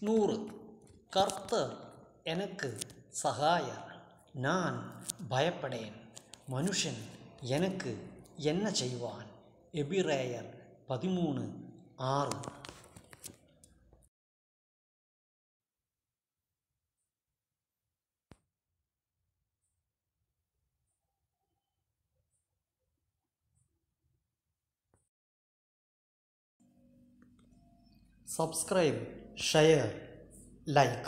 நூறு கர்த்தர் எனக்கு சகாயர் நான் பயப்படேன் மனுஷன் எனக்கு என்ன செய்வான் எபிரேயர் பதிமூணு ஆறு subscribe share like